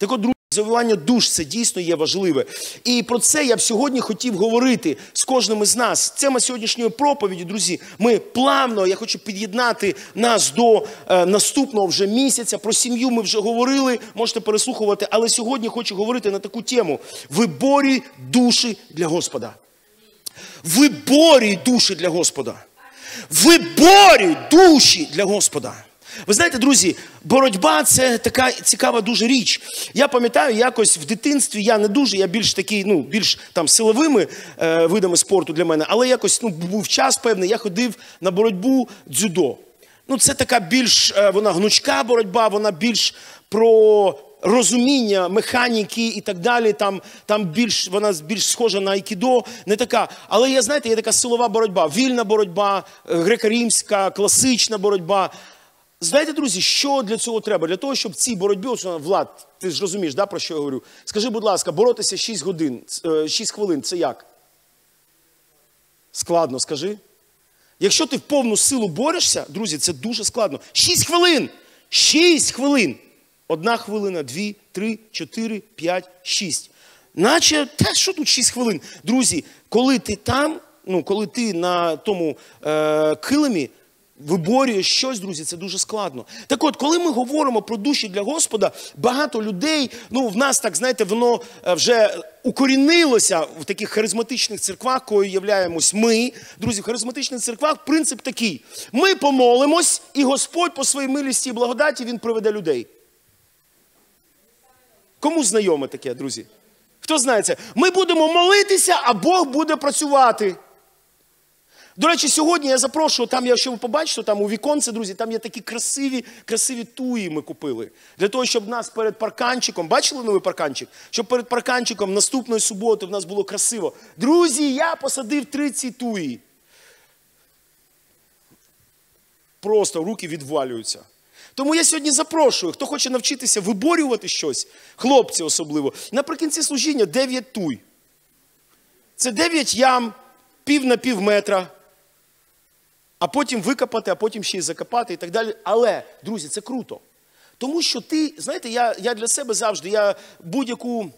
Так от, друзі, завоювання душ це дійсно є важливе. І про це я б сьогодні хотів говорити з кожним із нас. Тема сьогоднішньої проповіді, друзі. Ми плавно, я хочу під'єднати нас до е, наступного вже місяця. Про сім'ю ми вже говорили, можете переслухувати. Але сьогодні хочу говорити на таку тему: виборі душі для Господа. Виборюй душі для Господа. Виборюй душі для Господа. Ви знаєте, друзі, боротьба це така цікава дуже річ. Я пам'ятаю, якось в дитинстві я не дуже, я більш такий, ну, більш там силовими е, видами спорту для мене, але якось ну, був час певний, я ходив на боротьбу дзюдо. Ну, це така більш е, вона гнучка боротьба, вона більш про розуміння механіки і так далі. Там там більш вона більш схожа на айкідо, не така. Але я знаєте, є така силова боротьба, вільна боротьба, е, греко-римська, класична боротьба. Знаєте, друзі, що для цього треба? Для того, щоб цій боротьбі, ось, Влад, ти ж розумієш, да, про що я говорю? Скажи, будь ласка, боротися 6 годин, 6 е, хвилин це як? Складно, скажи. Якщо ти в повну силу борешся, друзі, це дуже складно. 6 хвилин! 6 хвилин! Одна хвилина, дві, три, чотири, п'ять, шість. Наче, та що тут 6 хвилин? Друзі, коли ти там, ну, коли ти на тому е, килимі, виборює щось, друзі, це дуже складно. Так от, коли ми говоримо про душі для Господа, багато людей, ну в нас так, знаєте, воно е, вже укорінилося в таких харизматичних церквах, кою являємось ми. Друзі, в харизматичних церквах принцип такий: ми помолимось, і Господь по своїй милісті і благодаті Він приведе людей. Кому знайоме таке, друзі? Хто знає це? Ми будемо молитися, а Бог буде працювати. До речі, сьогодні я запрошую, там, якщо ви побачите, там у віконці, друзі, там є такі красиві красиві туї ми купили. Для того, щоб нас перед парканчиком, бачили новий парканчик? Щоб перед парканчиком наступної суботи в нас було красиво. Друзі, я посадив 30 туї. Просто руки відвалюються. Тому я сьогодні запрошую, хто хоче навчитися виборювати щось, хлопці особливо, наприкінці служіння 9 туй. Це 9 ям, пів на пів метра а потім викопати, а потім ще й закопати і так далі. Але, друзі, це круто. Тому що ти, знаєте, я я для себе завжди, я будь-яку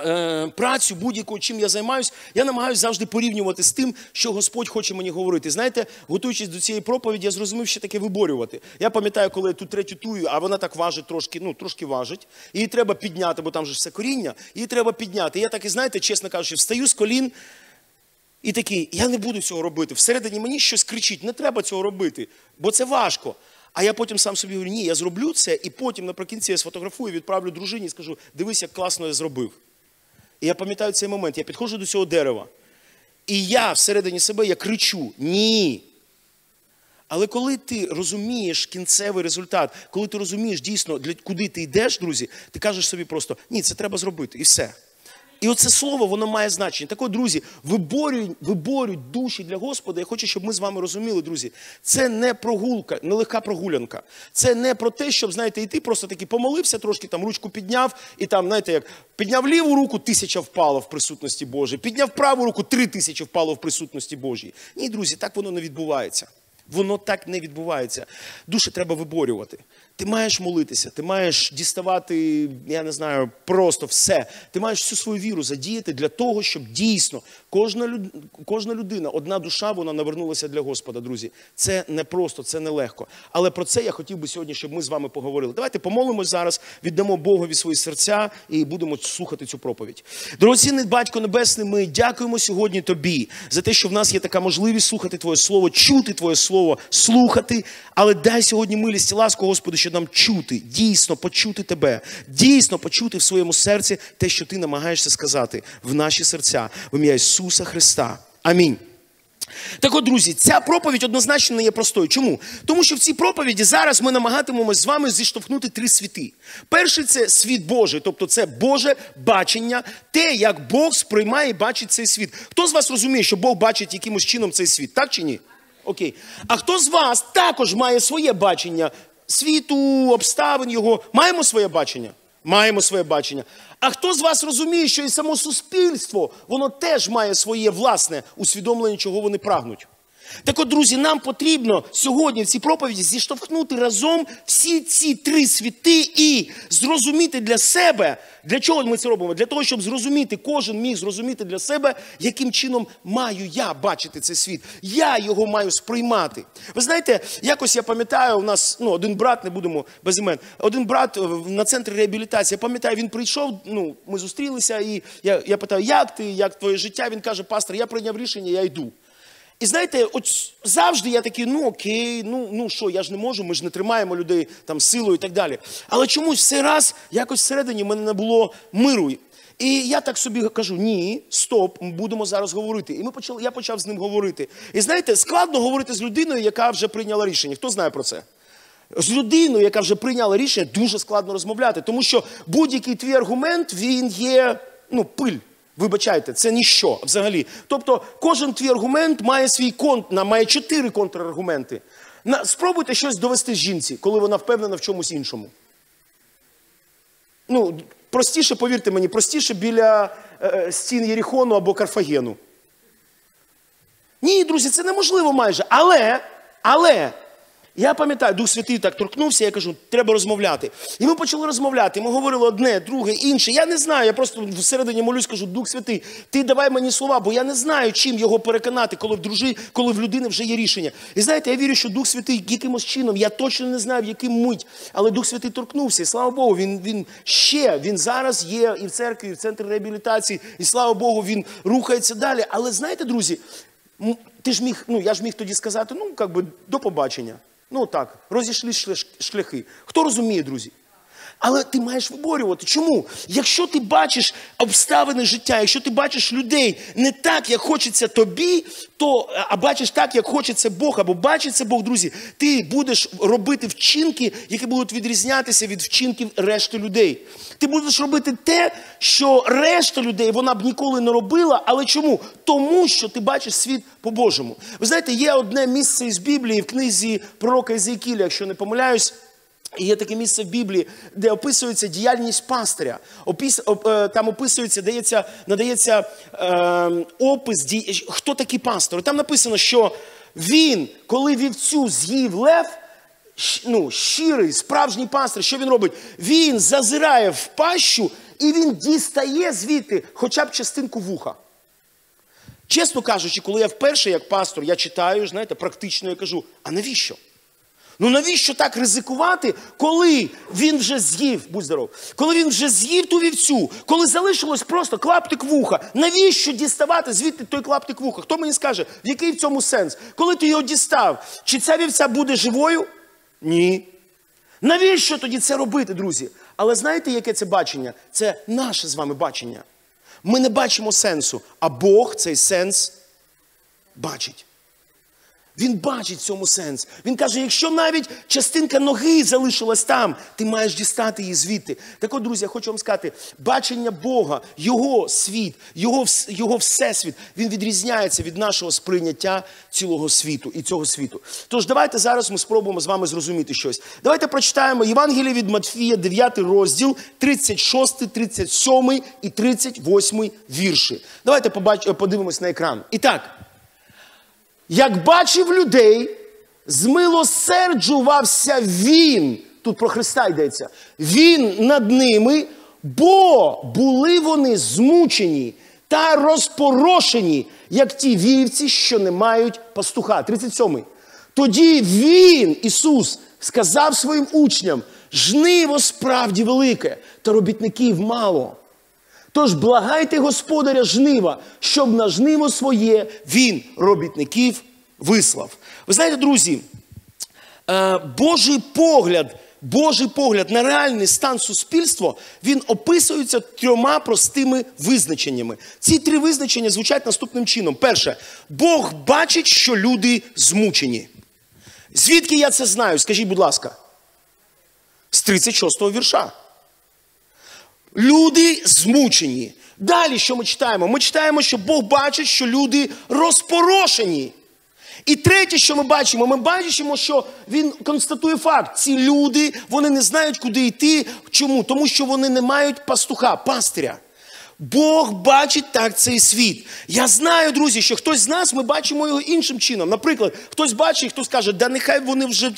е, працю, будь-яку, чим я займаюся, я намагаюся завжди порівнювати з тим, що Господь хоче мені говорити. Знаєте, готуючись до цієї проповіді, я зрозумів, що таке виборювати. Я пам'ятаю, коли я тут третю тую, а вона так важить трошки, ну, трошки важить. Її треба підняти, бо там же все коріння, її треба підняти. я так і знаєте, чесно кажучи, встаю з колін. І такий, я не буду цього робити. Всередині мені щось кричить, не треба цього робити, бо це важко. А я потім сам собі говорю, ні, я зроблю це, і потім наприкінці я сфотографую, відправлю дружині і скажу, дивись, як класно я зробив. І я пам'ятаю цей момент, я підходжу до цього дерева. І я всередині себе я кричу Ні. Але коли ти розумієш кінцевий результат, коли ти розумієш дійсно, куди ти йдеш, друзі, ти кажеш собі просто, ні, це треба зробити, і все. І оце слово, воно має значення. Так от, друзі, виборюють, виборюють душі для Господа. Я хочу, щоб ми з вами розуміли, друзі. Це не прогулка, не легка прогулянка. Це не про те, щоб, знаєте, і ти просто таки помолився, трошки там ручку підняв, і там, знаєте, як підняв ліву руку, тисяча впало в присутності Божій, підняв праву руку, три тисячі впало в присутності Божій. Ні, друзі, так воно не відбувається. Воно так не відбувається. Душі треба виборювати. Ти маєш молитися, ти маєш діставати, я не знаю, просто все. Ти маєш всю свою віру задіяти для того, щоб дійсно кожна люд... кожна людина, одна душа, вона навернулася для Господа, друзі. Це не просто, це не легко. Але про це я хотів би сьогодні, щоб ми з вами поговорили. Давайте помолимось зараз, віддамо Богові свої серця і будемо слухати цю проповідь. Дорогоцінний Батько Небесний, ми дякуємо сьогодні Тобі за те, що в нас є така можливість слухати Твоє Слово, чути Твоє Слово, слухати. Але дай сьогодні милість і ласку, Господи що нам чути, дійсно почути тебе, дійсно почути в своєму серці те, що ти намагаєшся сказати в наші серця, в ім'я Ісуса Христа. Амінь. Так от, друзі, ця проповідь однозначно не є простою. Чому? Тому що в цій проповіді зараз ми намагатимемось з вами зіштовхнути три світи. Перший це світ Божий, тобто це Боже бачення, те, як Бог сприймає і бачить цей світ. Хто з вас розуміє, що Бог бачить якимось чином цей світ, так чи ні? Окей. А хто з вас також має своє бачення світу, обставин його. Маємо своє бачення? Маємо своє бачення. А хто з вас розуміє, що і само суспільство, воно теж має своє власне усвідомлення, чого вони прагнуть? Так от, друзі, нам потрібно сьогодні в цій проповіді зіштовхнути разом всі ці три світи і зрозуміти для себе, для чого ми це робимо? Для того, щоб зрозуміти, кожен міг зрозуміти для себе, яким чином маю я бачити цей світ. Я його маю сприймати. Ви знаєте, якось я пам'ятаю, у нас ну, один брат, не будемо без імен, один брат на центрі реабілітації. Я пам'ятаю, він прийшов, ну, ми зустрілися, і я, я питаю, як ти, як твоє життя? Він каже, пастор, я прийняв рішення, я йду. І знаєте, от завжди я такий, ну окей, ну ну що, я ж не можу, ми ж не тримаємо людей там силою і так далі. Але чомусь цей раз якось всередині мене не було миру. І я так собі кажу: ні, стоп, ми будемо зараз говорити. І ми почали, я почав з ним говорити. І знаєте, складно говорити з людиною, яка вже прийняла рішення. Хто знає про це? З людиною, яка вже прийняла рішення, дуже складно розмовляти, тому що будь-який твій аргумент він є ну, пиль. Вибачайте, це ніщо взагалі. Тобто, кожен твій аргумент має свій конт, має чотири контраргументи. Спробуйте щось довести жінці, коли вона впевнена в чомусь іншому. Ну, простіше, повірте мені, простіше біля е, стін Єріхону або Карфагену. Ні, друзі, це неможливо майже. Але, але. Я пам'ятаю, Дух Святий так торкнувся, я кажу, треба розмовляти. І ми почали розмовляти. Ми говорили одне, друге, інше. Я не знаю. Я просто всередині молюсь, кажу, Дух Святий, ти давай мені слова, бо я не знаю, чим його переконати, коли в дружи, коли в людини вже є рішення. І знаєте, я вірю, що Дух Святий якимось чином, я точно не знаю, в яким мить, але Дух Святий торкнувся. І слава Богу, він він ще, він зараз є і в церкві, і в центрі реабілітації, і слава Богу, він рухається далі. Але знаєте, друзі, ти ж міг, ну я ж міг тоді сказати, ну, як би до побачення. Ну так, розійшлись шляхи. Хто розуміє, друзі? Але ти маєш виборювати. Чому? Якщо ти бачиш обставини життя, якщо ти бачиш людей не так, як хочеться тобі, то а бачиш так, як хочеться Бог, або бачиться Бог, друзі, ти будеш робити вчинки, які будуть відрізнятися від вчинків решти людей. Ти будеш робити те, що решта людей вона б ніколи не робила. Але чому? Тому що ти бачиш світ по-божому. Ви знаєте, є одне місце із Біблії в книзі пророка Ізекіля, якщо не помиляюсь. І є таке місце в Біблії, де описується діяльність пастиря. Опис, оп, е, там описується, дається, надається е, опис, ді, хто такий пастор. Там написано, що він, коли вівцю з'їв лев, ну, щирий, справжній пастир, що він робить? Він зазирає в пащу і він дістає звідти хоча б частинку вуха. Чесно кажучи, коли я вперше, як пастор, я читаю, знаєте, практично я кажу, а навіщо? Ну навіщо так ризикувати, коли він вже з'їв, будь здоров, коли він вже з'їв ту вівцю, коли залишилось просто клаптик вуха, навіщо діставати звідти той клаптик вуха? Хто мені скаже, в який в цьому сенс? Коли ти його дістав, чи ця вівця буде живою? Ні. Навіщо тоді це робити, друзі? Але знаєте, яке це бачення? Це наше з вами бачення. Ми не бачимо сенсу, а Бог цей сенс бачить. Він бачить в цьому сенс. Він каже: якщо навіть частинка ноги залишилась там, ти маєш дістати її звідти. Так от, друзі, я хочу вам сказати, бачення Бога, Його світ, Його його всесвіт, він відрізняється від нашого сприйняття цілого світу і цього світу. Тож давайте зараз ми спробуємо з вами зрозуміти щось. Давайте прочитаємо Євангеліє від Матфія, 9 розділ, 36, 37 і 38 вірші. Давайте побач... подивимось на екран. І так як бачив людей, змилосерджувався Він. Тут про Христа йдеться. Він над ними, бо були вони змучені та розпорошені, як ті вівці, що не мають пастуха. 37. Тоді Він, Ісус, сказав своїм учням: жниво справді велике, та робітників мало. Тож благайте господаря жнива, щоб на жниво своє він робітників вислав. Ви знаєте, друзі, е, Божий погляд. Божий погляд на реальний стан суспільства, він описується трьома простими визначеннями. Ці три визначення звучать наступним чином. Перше, Бог бачить, що люди змучені. Звідки я це знаю? Скажіть, будь ласка, з 36-го вірша. Люди змучені. Далі, що ми читаємо? Ми читаємо, що Бог бачить, що люди розпорошені. І третє, що ми бачимо, ми бачимо, що він констатує факт: ці люди вони не знають, куди йти. Чому? Тому що вони не мають пастуха, пастиря. Бог бачить так цей світ. Я знаю, друзі, що хтось з нас ми бачимо його іншим чином. Наприклад, хтось бачить, хтось каже, да нехай вони вже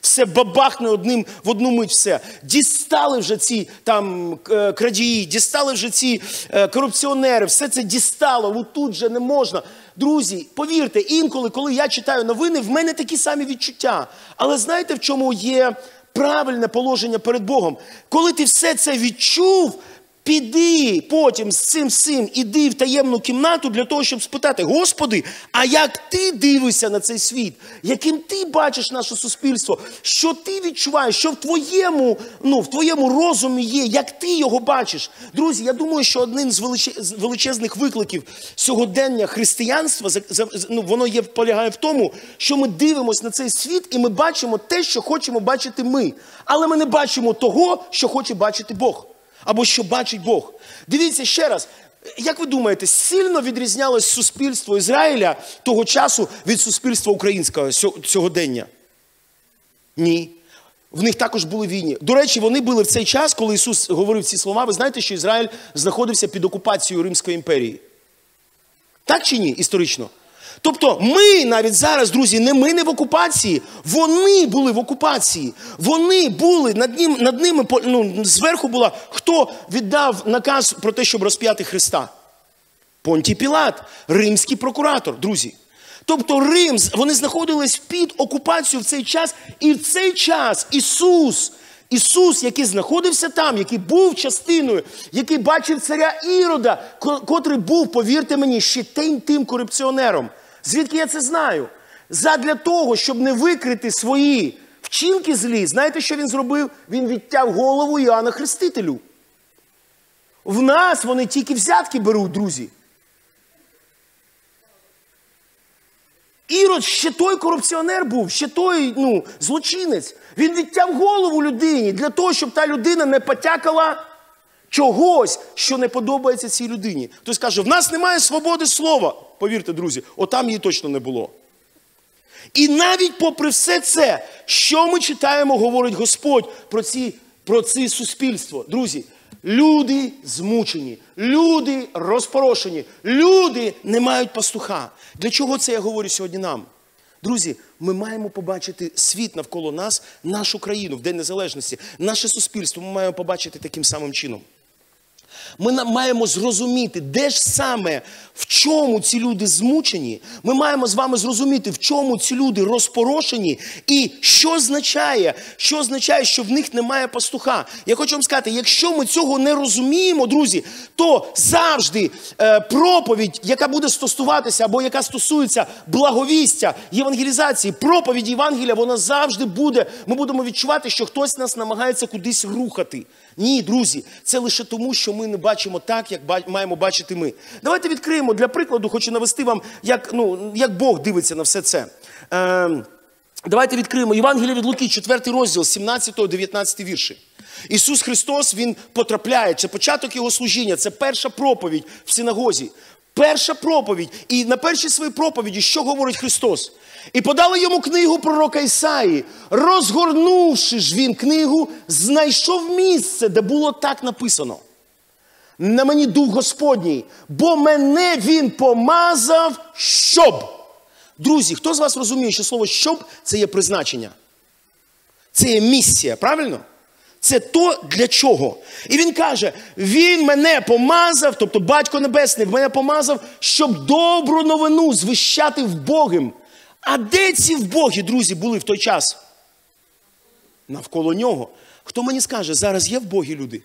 все бабахне одним в одну мить все. Дістали вже ці там е, крадії, дістали вже ці е, корупціонери, все це дістало, ну тут же не можна. Друзі, повірте, інколи, коли я читаю новини, в мене такі самі відчуття. Але знаєте, в чому є правильне положення перед Богом? Коли ти все це відчув. Піди потім з цим всім, іди в таємну кімнату для того, щоб спитати, Господи, а як ти дивишся на цей світ? Яким ти бачиш наше суспільство? Що ти відчуваєш? Що в твоєму ну, в твоєму розумі є? Як ти його бачиш? Друзі, я думаю, що одним з величезних викликів сьогодення християнства ну, воно є полягає в тому, що ми дивимося на цей світ і ми бачимо те, що хочемо бачити ми. Але ми не бачимо того, що хоче бачити Бог або що бачить Бог. Дивіться ще раз. Як ви думаєте, сильно відрізнялось суспільство Ізраїля того часу від суспільства українського сьогодення? Ні. В них також були війни. До речі, вони були в цей час, коли Ісус говорив ці слова. Ви знаєте, що Ізраїль знаходився під окупацією Римської імперії? Так чи ні, історично? Тобто ми навіть зараз, друзі, не ми не в окупації, вони були в окупації. Вони були над ним, над ними ну, зверху була хто віддав наказ про те, щоб розп'яти Христа? Понтій Пілат, римський прокуратор, друзі. Тобто Рим, вони знаходились під окупацією в цей час, і в цей час Ісус, Ісус, який знаходився там, який був частиною, який бачив царя Ірода, котрий був, повірте мені, ще тим тим корупціонером. Звідки я це знаю? Задля того, щоб не викрити свої вчинки злі, знаєте, що він зробив? Він відтяв голову Іоанна Хрестителю. В нас вони тільки взятки беруть, друзі. Ірод ще той корупціонер був, ще той ну, злочинець. Він відтяв голову людині для того, щоб та людина не потякала чогось, що не подобається цій людині. Хтось каже, в нас немає свободи слова. Повірте, друзі, отам її точно не було. І навіть попри все це, що ми читаємо, говорить Господь про ці, про це суспільство. Друзі, люди змучені, люди розпорошені, люди не мають пастуха. Для чого це я говорю сьогодні нам? Друзі, ми маємо побачити світ навколо нас, нашу країну в День Незалежності, наше суспільство ми маємо побачити таким самим чином. Ми маємо зрозуміти, де ж саме, в чому ці люди змучені. Ми маємо з вами зрозуміти, в чому ці люди розпорошені, і що означає, що означає, що в них немає пастуха. Я хочу вам сказати, якщо ми цього не розуміємо, друзі, то завжди е, проповідь, яка буде стосуватися, або яка стосується благовістя, євангелізації, проповідь Євангелія, вона завжди буде. Ми будемо відчувати, що хтось нас намагається кудись рухати. Ні, друзі, це лише тому, що ми не бачимо так, як маємо бачити ми. Давайте відкриємо для прикладу, хочу навести вам, як ну, як Бог дивиться на все це. Е, Давайте відкриємо Євангеліє від Луки, 4 розділ, 17-19 вірші. Ісус Христос Він потрапляє, це початок Його служіння, це перша проповідь в синагозі. Перша проповідь. І на першій своїй проповіді, що говорить Христос? І подали йому книгу пророка Ісаї. Розгорнувши ж він книгу, знайшов місце, де було так написано. На мені дух Господній, бо мене він помазав, щоб. Друзі, хто з вас розуміє, що слово щоб це є призначення? Це є місія, правильно? Це то для чого? І він каже: Він мене помазав, тобто Батько Небесний мене помазав, щоб добру новину звищати в Богим. А де ці вбоги, друзі, були в той час? Навколо нього. Хто мені скаже, зараз є вбогі люди?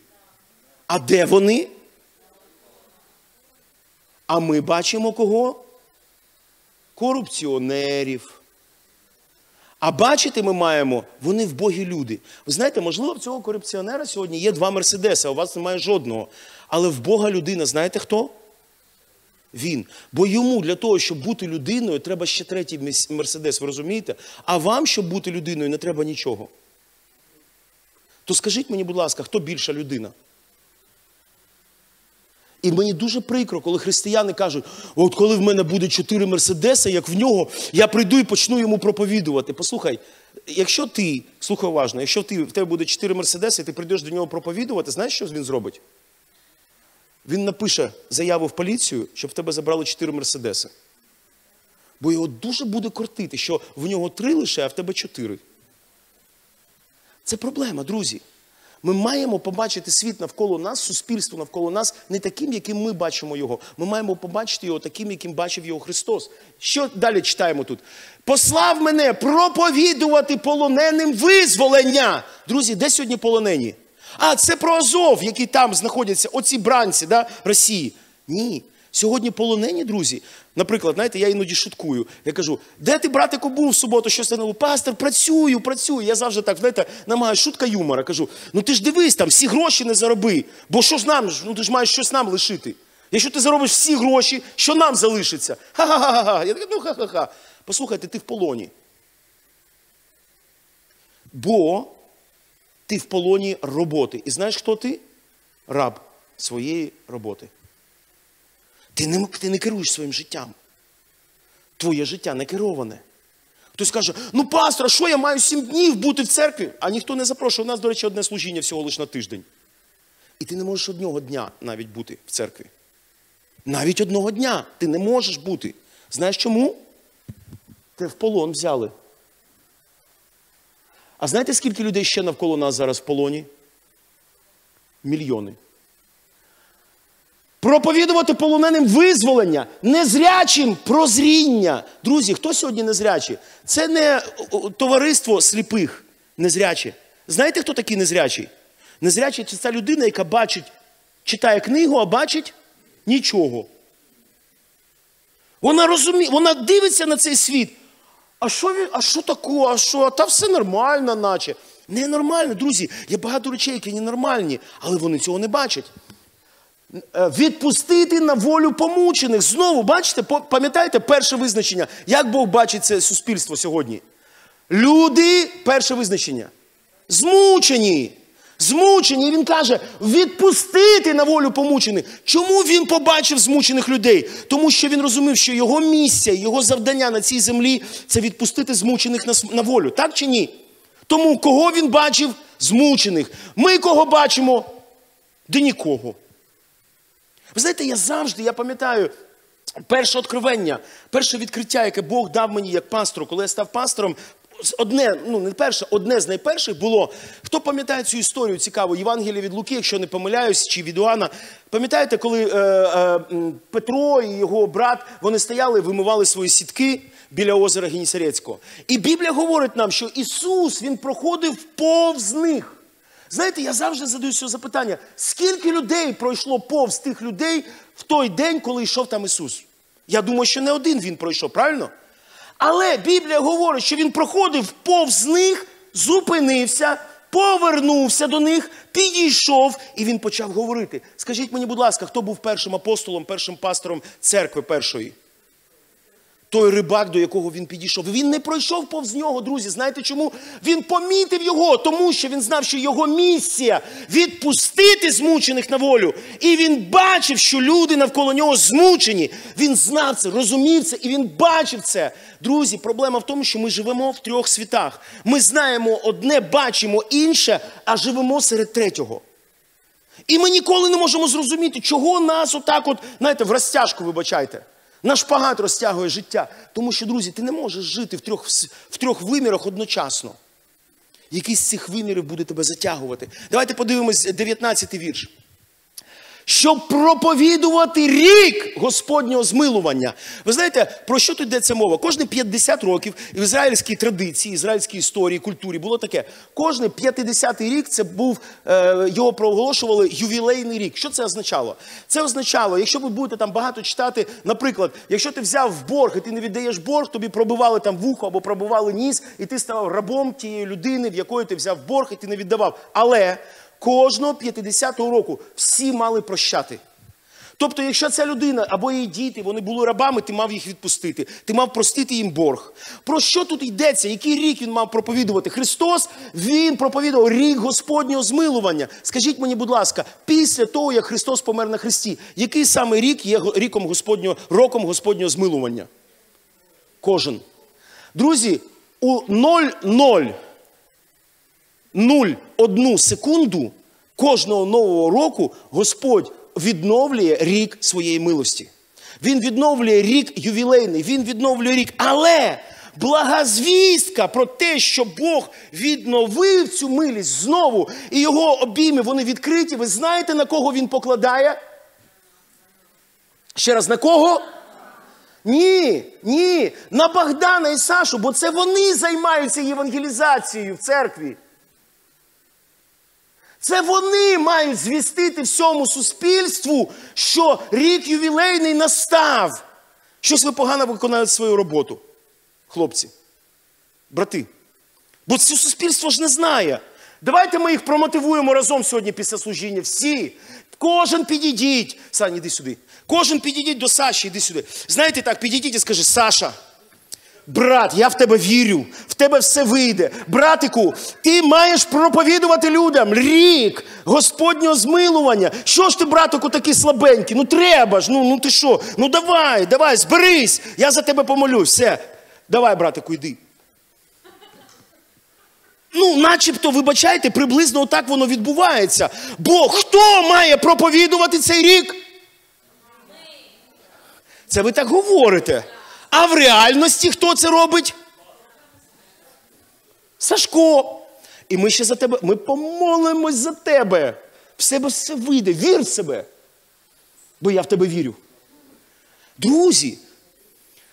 А де вони? А ми бачимо кого? Корупціонерів. А бачити ми маємо, вони вбогі люди. Ви знаєте, можливо, в цього корупціонера сьогодні є два Мерседеси, а у вас немає жодного. Але в Бога людина, знаєте хто? Він. Бо йому для того, щоб бути людиною, треба ще третій Мерседес, ви розумієте? А вам, щоб бути людиною, не треба нічого. То скажіть мені, будь ласка, хто більша людина? І мені дуже прикро, коли християни кажуть, от коли в мене буде чотири Мерседеси, як в нього, я прийду і почну йому проповідувати. Послухай, якщо ти, слухай уважно, якщо ти, в тебе буде чотири Мерседеси, і ти прийдеш до нього проповідувати, знаєш, що він зробить? він напише заяву в поліцію, щоб в тебе забрали 4 мерседеси. Бо його дуже буде кортити, що в нього три лише, а в тебе чотири. Це проблема, друзі. Ми маємо побачити світ навколо нас, суспільство навколо нас, не таким, яким ми бачимо його. Ми маємо побачити його таким, яким бачив його Христос. Що далі читаємо тут? Послав мене проповідувати полоненим визволення. Друзі, де сьогодні полонені? А, це про Азов, які там знаходяться, оці бранці да, Росії. Ні. Сьогодні полонені, друзі. Наприклад, знаєте, я іноді шуткую. Я кажу, де ти, братику, був в суботу, що становив? Пастор, працюю, працюю. Я завжди так, знаєте, намагаюсь шутка юмора. Кажу, ну ти ж дивись, там всі гроші не зароби. Бо що ж нам, ну ти ж маєш щось нам лишити. Якщо ти заробиш всі гроші, що нам залишиться? Ха-ха-ха. Я такий, ну ха-ха-ха. Послухайте, ти в полоні. Бо ти в полоні роботи. І знаєш, хто ти? Раб своєї роботи. Ти не, ти не керуєш своїм життям. Твоє життя не кероване. Хтось каже, ну пастор, а що я маю сім днів бути в церкві? А ніхто не запрошує. У нас, до речі, одне служіння всього лише на тиждень. І ти не можеш одного дня навіть бути в церкві. Навіть одного дня ти не можеш бути. Знаєш чому? Ти в полон взяли. А знаєте, скільки людей ще навколо нас зараз в полоні? Мільйони. Проповідувати полоненим визволення, незрячим прозріння. Друзі, хто сьогодні незрячий? Це не товариство сліпих незрячі. Знаєте, хто такий незрячий? Незрячий це ця людина, яка бачить, читає книгу, а бачить нічого. Вона розуміє, вона дивиться на цей світ. А що а що таке? А що? Та все нормально, наче. Ненормально, друзі. Є багато речей, які ненормальні, але вони цього не бачать. Відпустити на волю помучених. Знову, бачите, пам'ятаєте перше визначення, як Бог бачить це суспільство сьогодні? Люди, перше визначення. Змучені. Змучені, він каже, відпустити на волю помучених. Чому він побачив змучених людей? Тому що він розумів, що його місія, його завдання на цій землі це відпустити змучених на волю. Так чи ні? Тому кого він бачив? Змучених. Ми кого бачимо? Де нікого. Ви знаєте, я завжди, я пам'ятаю, перше откровення, перше відкриття, яке Бог дав мені як пастору, коли я став пастором. Одне, ну не перше, одне з найперших було. Хто пам'ятає цю історію цікаву? Євангелія від Луки, якщо не помиляюсь, чи від Іоанна. Пам'ятаєте, коли е, е, Петро і його брат вони стояли, вимивали свої сітки біля озера Генісарецького. І Біблія говорить нам, що Ісус Він проходив повз них. Знаєте, я завжди задаю цього запитання: скільки людей пройшло повз тих людей в той день, коли йшов там Ісус? Я думаю, що не один він пройшов, правильно? Але Біблія говорить, що він проходив повз них, зупинився, повернувся до них, підійшов і він почав говорити. Скажіть мені, будь ласка, хто був першим апостолом, першим пастором церкви першої? Той рибак, до якого він підійшов. Він не пройшов повз нього, друзі. Знаєте чому? Він помітив його, тому що він знав, що його місія відпустити змучених на волю. І він бачив, що люди навколо нього змучені. Він знав це, розумів це, і він бачив це. Друзі, проблема в тому, що ми живемо в трьох світах. Ми знаємо одне, бачимо інше, а живемо серед третього. І ми ніколи не можемо зрозуміти, чого нас отак, от, знаєте, в розтяжку, вибачайте. Наш шпагат розтягує життя. Тому що, друзі, ти не можеш жити в трьох в трьох вимірах одночасно. Якийсь з цих вимірів буде тебе затягувати. Давайте подивимось 19 вірш щоб проповідувати рік Господнього змилування. Ви знаєте, про що тут йдеться мова? Кожні 50 років в ізраїльській традиції, ізраїльській історії, культурі було таке. Кожний 50-й рік це був, е, його проголошували ювілейний рік. Що це означало? Це означало, якщо ви будете там багато читати, наприклад, якщо ти взяв борг і ти не віддаєш борг, тобі пробивали там вухо або пробивали ніс, і ти став рабом тієї людини, в якої ти взяв борг і ти не віддавав. Але Кожного 50-го року всі мали прощати. Тобто, якщо ця людина або її діти, вони були рабами, ти мав їх відпустити, ти мав простити їм борг. Про що тут йдеться? Який рік він мав проповідувати? Христос Він проповідував рік Господнього змилування. Скажіть мені, будь ласка, після того, як Христос помер на Христі, який саме рік є ріком Господнього, роком Господнього змилування? Кожен. Друзі, у 0,0 0,1 секунду кожного нового року Господь відновлює рік своєї милості. Він відновлює рік ювілейний, він відновлює рік. Але благозвістка про те, що Бог відновив цю милість знову, і його обійми вони відкриті. Ви знаєте, на кого він покладає? Ще раз на кого? Ні, ні, на Богдана і Сашу, бо це вони займаються євангелізацією в церкві. Це вони мають звістити всьому суспільству, що рік ювілейний настав. Щось ви погано виконуєте свою роботу, хлопці, брати. Бо це суспільство ж не знає. Давайте ми їх промотивуємо разом сьогодні після служіння. Всі. Кожен підійдіть. Саня, іди сюди. Кожен підійдіть до Саші, іди сюди. Знаєте так, підійдіть і скажи, Саша. Брат, я в тебе вірю, в тебе все вийде. Братику, ти маєш проповідувати людям рік Господнього змилування. Що ж ти, братику, такий слабенький? Ну треба ж, ну ну ти що? Ну давай, давай, зберись, я за тебе помолюсь. Все. Давай, братику, йди. Ну, начебто, вибачайте, приблизно отак воно відбувається. Бо хто має проповідувати цей рік? Це ви так говорите. А в реальності хто це робить? Сашко. І ми ще за тебе, ми помолимось за тебе. В себе все вийде. Вір в себе. Бо я в тебе вірю. Друзі,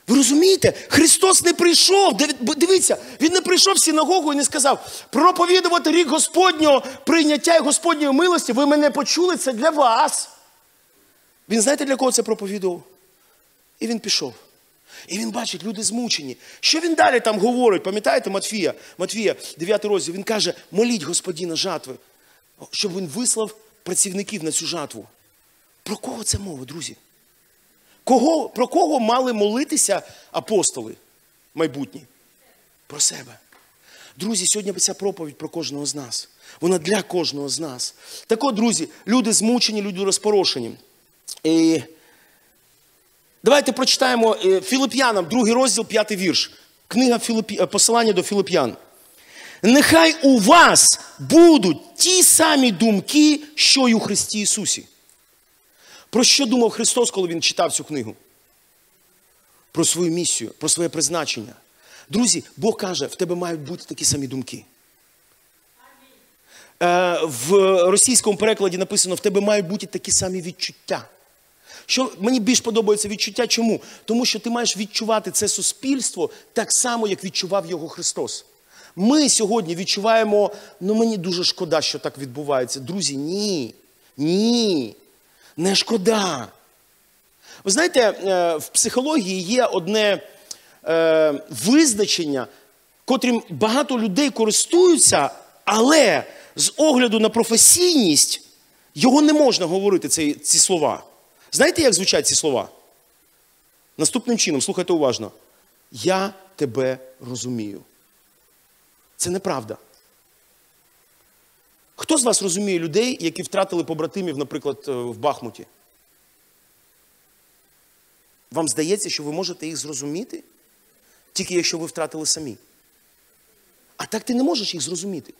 ви розумієте, Христос не прийшов. Дивіться, Він не прийшов в синагогу і не сказав, проповідувати рік Господнього прийняття і Господньої милості. Ви мене почули, це для вас. Він знаєте, для кого це проповідував? І він пішов. І він бачить, люди змучені. Що він далі там говорить? Пам'ятаєте Матфія? Матфія, 9 розділ, він каже: моліть Господіна жатви, щоб він вислав працівників на цю жатву. Про кого це мова, друзі? Кого, Про кого мали молитися апостоли майбутні? Про себе. Друзі, сьогодні ця проповідь про кожного з нас. Вона для кожного з нас. Так от, друзі, люди змучені, люди розпорошені. І Давайте прочитаємо е, Філип'янам, другий розділ, п'ятий вірш. Книга Філипі... Е, посилання до Філип'ян. Нехай у вас будуть ті самі думки, що й у Христі Ісусі. Про що думав Христос, коли Він читав цю книгу? Про свою місію, про своє призначення. Друзі, Бог каже, в тебе мають бути такі самі думки. Е, в російському перекладі написано: в тебе мають бути такі самі відчуття. Що мені більш подобається відчуття? Чому? Тому що ти маєш відчувати це суспільство так само, як відчував його Христос. Ми сьогодні відчуваємо, ну мені дуже шкода, що так відбувається. Друзі, ні. Ні. Не шкода. Ви знаєте, е, в психології є одне е, визначення, котрим багато людей користуються, але з огляду на професійність його не можна говорити, ці, ці слова. Знаєте, як звучать ці слова? Наступним чином, слухайте уважно. Я тебе розумію. Це неправда. Хто з вас розуміє людей, які втратили побратимів, наприклад, е, в Бахмуті? Вам здається, що ви можете їх зрозуміти, тільки якщо ви втратили самі. А так ти не можеш їх зрозуміти.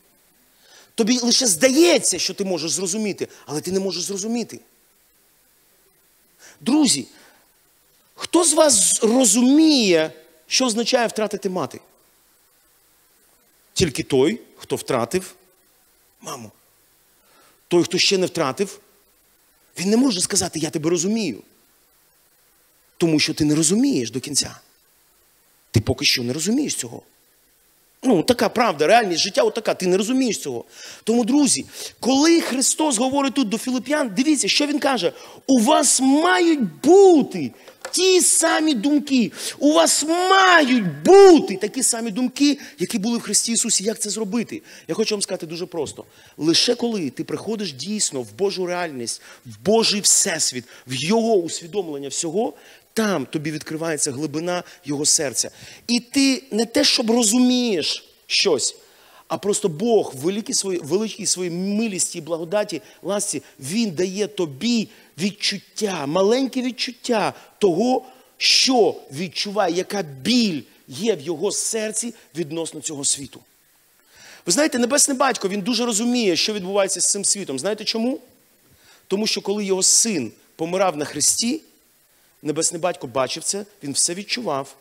Тобі лише здається, що ти можеш зрозуміти, але ти не можеш зрозуміти. Друзі, хто з вас розуміє, що означає втратити мати? Тільки той, хто втратив маму. Той, хто ще не втратив, він не може сказати, я тебе розумію. Тому що ти не розумієш до кінця. Ти поки що не розумієш цього. Ну, така правда, реальність життя отака, ти не розумієш цього. Тому, друзі, коли Христос говорить тут до Філип'ян, дивіться, що Він каже: у вас мають бути ті самі думки. У вас мають бути такі самі думки, які були в Христі Ісусі. Як це зробити? Я хочу вам сказати дуже просто. Лише коли ти приходиш дійсно в Божу реальність, в Божий Всесвіт, в Його усвідомлення всього, там тобі відкривається глибина його серця. І ти не те, щоб розумієш щось, а просто Бог, великий свої, великій своїй милісті і благодаті, ласці, Він дає тобі відчуття, маленьке відчуття того, що відчуває, яка біль є в його серці відносно цього світу. Ви знаєте, Небесний Батько, він дуже розуміє, що відбувається з цим світом. Знаєте чому? Тому що коли його син помирав на хресті, Небесний батько бачив це, він все відчував.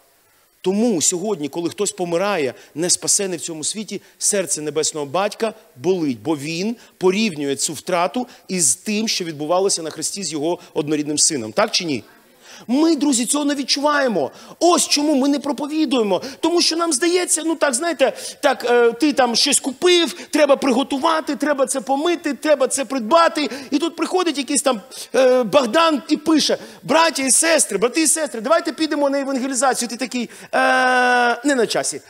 Тому сьогодні, коли хтось помирає, не спасений в цьому світі, серце небесного батька болить, бо він порівнює цю втрату із тим, що відбувалося на хресті з його однорідним сином. Так чи ні? Ми, друзі, цього не відчуваємо. Ось чому ми не проповідуємо. Тому що нам здається, ну так, знаєте, так, е, ти там щось купив, треба приготувати, треба це помити, треба це придбати. І тут приходить якийсь там е, Богдан і пише: браття і сестри, брати і сестри, давайте підемо на евангелізацію. Ти такий, е, не на часі.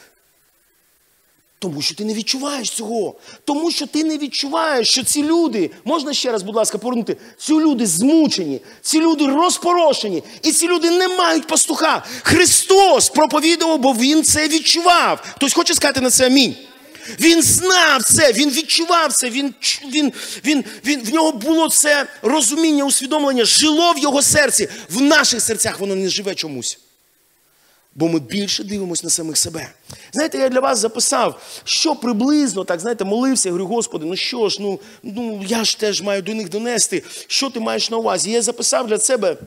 Тому що ти не відчуваєш цього. Тому що ти не відчуваєш, що ці люди, можна ще раз, будь ласка, повернути, ці люди змучені, ці люди розпорошені, і ці люди не мають пастуха. Христос проповідував, бо Він це відчував. Хтось хоче сказати на це амінь. Він знав це, він відчував це, він, він, він, він, в нього було це розуміння, усвідомлення, жило в його серці. В наших серцях воно не живе чомусь. Бо ми більше дивимося на самих себе. Знаєте, я для вас записав, що приблизно, так, знаєте, молився, говорю, Господи, ну що ж, ну, ну я ж теж маю до них донести. Що ти маєш на увазі? Я записав для себе.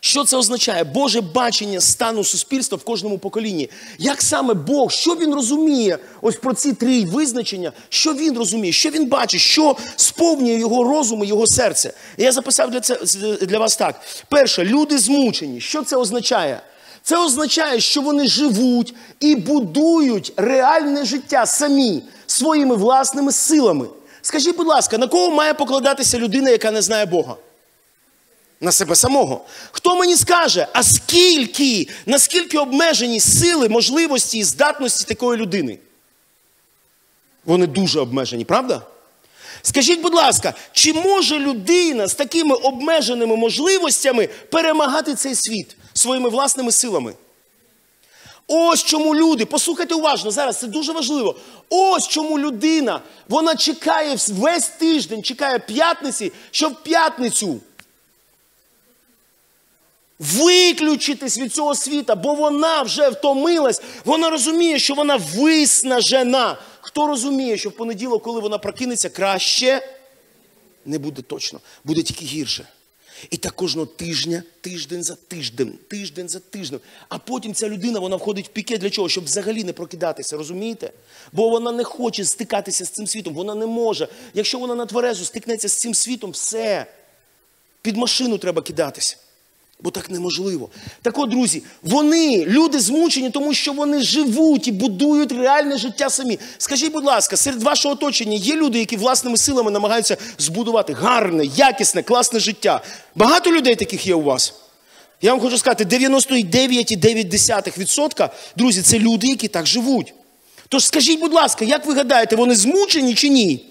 Що це означає? Боже бачення стану суспільства в кожному поколінні. Як саме Бог, що він розуміє ось про ці три визначення, що він розуміє, що він бачить, що сповнює його розум і його серце. Я записав для, це, для вас так. Перше, люди змучені. Що це означає? Це означає, що вони живуть і будують реальне життя самі своїми власними силами. Скажіть, будь ласка, на кого має покладатися людина, яка не знає Бога? На себе самого. Хто мені скаже, а скільки, наскільки обмежені сили, можливості і здатності такої людини? Вони дуже обмежені, правда? Скажіть, будь ласка, чи може людина з такими обмеженими можливостями перемагати цей світ своїми власними силами? Ось чому люди, послухайте уважно, зараз це дуже важливо. Ось чому людина, вона чекає весь тиждень, чекає п'ятниці, що в п'ятницю виключитись від цього світа, бо вона вже втомилась, вона розуміє, що вона виснажена. Хто розуміє, що в понеділок, коли вона прокинеться, краще не буде точно, буде тільки гірше. І так кожного тижня, тиждень за тиждень, тиждень за тиждень. А потім ця людина вона входить в піке для чого? Щоб взагалі не прокидатися, розумієте? Бо вона не хоче стикатися з цим світом, вона не може. Якщо вона на тверезу стикнеться з цим світом, все. Під машину треба кидатися. Бо так неможливо. Так от, друзі, вони, люди змучені, тому що вони живуть і будують реальне життя самі. Скажіть, будь ласка, серед вашого оточення є люди, які власними силами намагаються збудувати гарне, якісне, класне життя. Багато людей таких є у вас. Я вам хочу сказати, 99,9%, друзі, це люди, які так живуть. Тож скажіть, будь ласка, як ви гадаєте, вони змучені чи ні?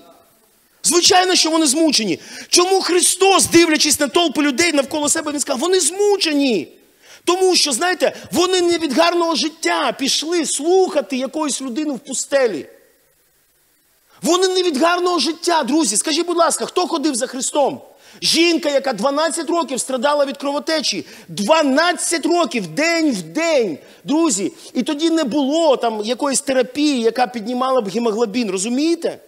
Звичайно, що вони змучені. Чому Христос, дивлячись на толпи людей навколо себе, Він сказав, вони змучені. Тому що, знаєте, вони не від гарного життя пішли слухати якоїсь людини в пустелі. Вони не від гарного життя, друзі. Скажіть, будь ласка, хто ходив за Христом? Жінка, яка 12 років страдала від кровотечі. 12 років день в день, друзі. І тоді не було там якоїсь терапії, яка піднімала б гемоглобін. Розумієте?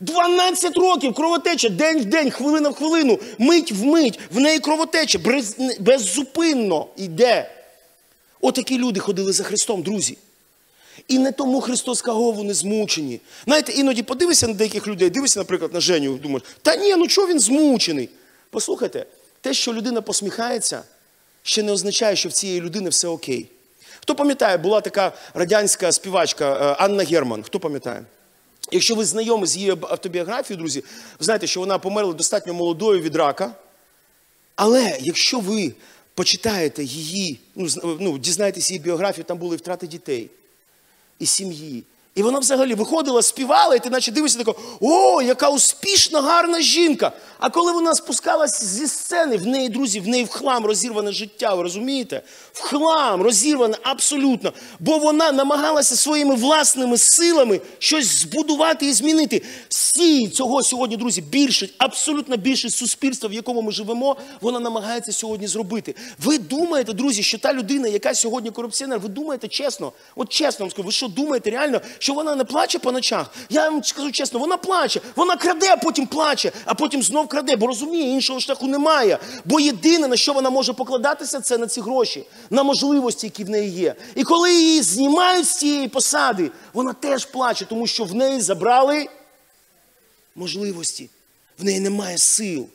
12 років кровотеча день в день, хвилина в хвилину, мить в мить, в неї кровотеча без, беззупинно йде. Отакі люди ходили за Христом, друзі. І не тому Христос сказав, вони змучені. Знаєте, іноді подивися на деяких людей, дивися, наприклад, на Женю, думаєш, та ні, ну чого він змучений? Послухайте, те, що людина посміхається, ще не означає, що в цієї людини все окей. Хто пам'ятає, була така радянська співачка е, Анна Герман. Хто пам'ятає? Якщо ви знайомі з її автобіографією, друзі, ви знаєте, що вона померла достатньо молодою від рака. Але якщо ви почитаєте її, ну, ну дізнаєтесь її біографію, там були втрати дітей і сім'ї, і вона взагалі виходила, співала, і ти наче дивишся тако, о, яка успішна, гарна жінка. А коли вона спускалась зі сцени, в неї, друзі, в неї в хлам розірване життя, ви розумієте? В хлам розірване абсолютно. Бо вона намагалася своїми власними силами щось збудувати і змінити. Всі цього сьогодні, друзі, більшість, абсолютно більшість суспільства, в якому ми живемо, вона намагається сьогодні зробити. Ви думаєте, друзі, що та людина, яка сьогодні корупціонер, ви думаєте чесно, от чесно вам скажу, ви що думаєте реально, що вона не плаче по ночах? Я вам скажу чесно, вона плаче, вона краде, а потім плаче, а потім знов краде, бо розуміє, іншого шляху немає. Бо єдине, на що вона може покладатися, це на ці гроші, на можливості, які в неї є. І коли її знімають з цієї посади, вона теж плаче, тому що в неї забрали можливості, в неї немає сил.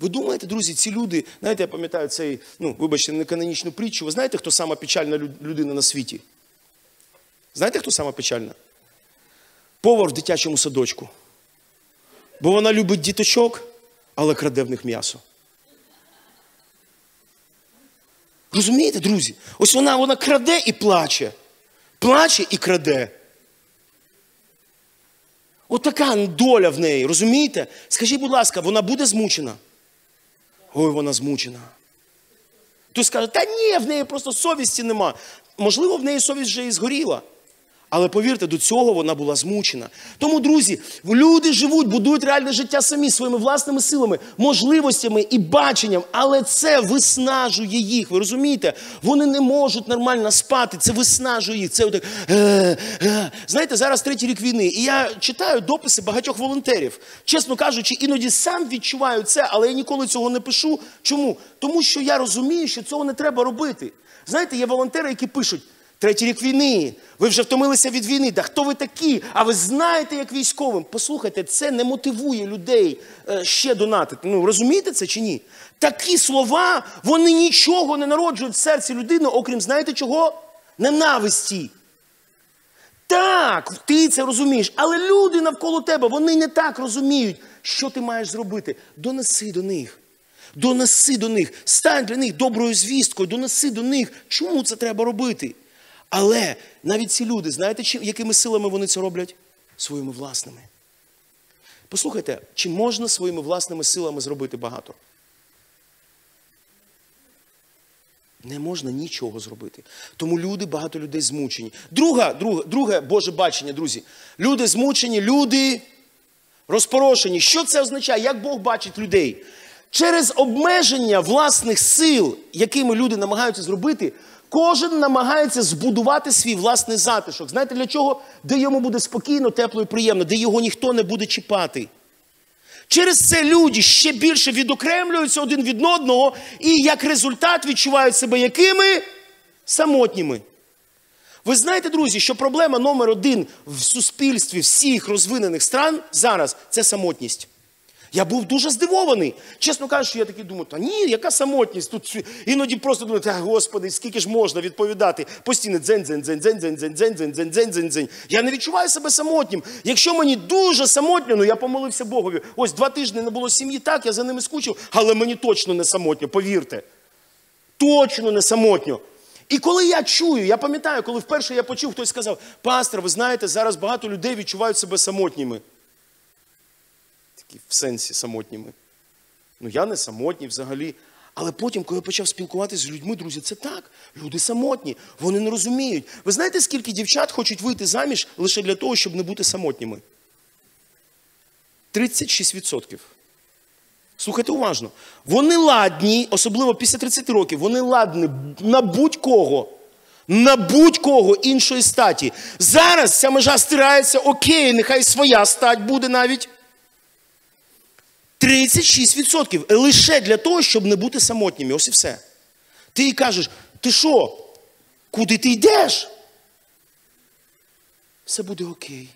Ви думаєте, друзі, ці люди, знаєте, я пам'ятаю цей, ну, вибачте, не канонічну притчу. Ви знаєте, хто сама печальна людина на світі? Знаєте, хто сама печальна? Повар в дитячому садочку. Бо вона любить діточок, але краде в них м'ясо. Розумієте, друзі? Ось вона вона краде і плаче. Плаче і краде. Отака доля в неї, розумієте? Скажіть, будь ласка, вона буде змучена? Ой, вона змучена. Хтось скаже, та ні, в неї просто совісті нема. Можливо, в неї совість вже і згоріла. Але повірте, до цього вона була змучена. Тому, друзі, люди живуть, будують реальне життя самі своїми власними силами, можливостями і баченням, але це виснажує їх. Ви розумієте? Вони не можуть нормально спати. Це виснажує їх. Це отак. Е, е. Знаєте, зараз третій рік війни, і я читаю дописи багатьох волонтерів. Чесно кажучи, іноді сам відчуваю це, але я ніколи цього не пишу. Чому? Тому що я розумію, що цього не треба робити. Знаєте, є волонтери, які пишуть. Третій рік війни. Ви вже втомилися від війни. Да хто ви такі? А ви знаєте, як військовим? Послухайте, це не мотивує людей е, ще донатити. Ну розумієте це чи ні? Такі слова, вони нічого не народжують в серці людини, окрім знаєте чого? Ненависті. Так, ти це розумієш, але люди навколо тебе, вони не так розуміють, що ти маєш зробити. Донеси до них. Донеси до них, стань для них доброю звісткою, донеси до них, чому це треба робити. Але навіть ці люди, знаєте, чи, якими силами вони це роблять? Своїми власними. Послухайте, чи можна своїми власними силами зробити багато? Не можна нічого зробити. Тому люди, багато людей змучені. Друга, друге, друге Боже бачення, друзі. Люди змучені, люди розпорошені. Що це означає? Як Бог бачить людей? Через обмеження власних сил, якими люди намагаються зробити, Кожен намагається збудувати свій власний затишок. Знаєте для чого? Де йому буде спокійно, тепло і приємно, де його ніхто не буде чіпати. Через це люди ще більше відокремлюються один від одного і як результат відчувають себе якими? Самотніми. Ви знаєте, друзі, що проблема номер один в суспільстві всіх розвинених стран зараз це самотність. Я був дуже здивований. Чесно кажучи, я такий думаю, та ні, яка самотність. Тут іноді просто думаю, та господи, скільки ж можна відповідати постійно дзень дзень дзень дзень дзень дзень дзень дзень дзень дзень дзень дзень Я не відчуваю себе самотнім. Якщо мені дуже самотньо, ну я помолився Богові. Ось два тижні не було сім'ї, так, я за ними скучив, але мені точно не самотньо, повірте. Точно не самотньо. І коли я чую, я пам'ятаю, коли вперше я почув, хтось сказав, пастор, ви знаєте, зараз багато людей відчувають себе самотніми в сенсі самотніми. Ну, я не самотній взагалі. Але потім, коли я почав спілкуватися з людьми, друзі, це так. Люди самотні, вони не розуміють. Ви знаєте, скільки дівчат хочуть вийти заміж лише для того, щоб не бути самотніми? 36%. Слухайте уважно. Вони ладні, особливо після 30 років, вони ладні на будь-кого. На будь-кого іншої статі. Зараз ця межа стирається, окей, нехай своя стать буде навіть. 36% лише для того, щоб не бути самотніми. Ось і все. Ти їй кажеш, ти що? Куди ти йдеш? Все буде окей.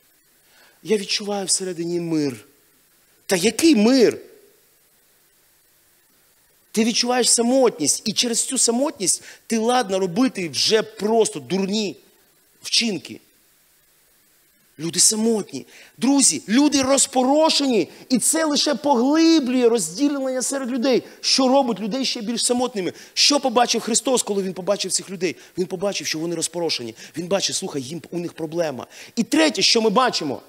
Я відчуваю всередині мир. Та який мир? Ти відчуваєш самотність, і через цю самотність ти ладна робити вже просто дурні вчинки. Люди самотні. Друзі, люди розпорошені, і це лише поглиблює розділення серед людей, що робить людей ще більш самотними. Що побачив Христос, коли Він побачив цих людей? Він побачив, що вони розпорошені. Він бачить, слухай, їм у них проблема. І третє, що ми бачимо.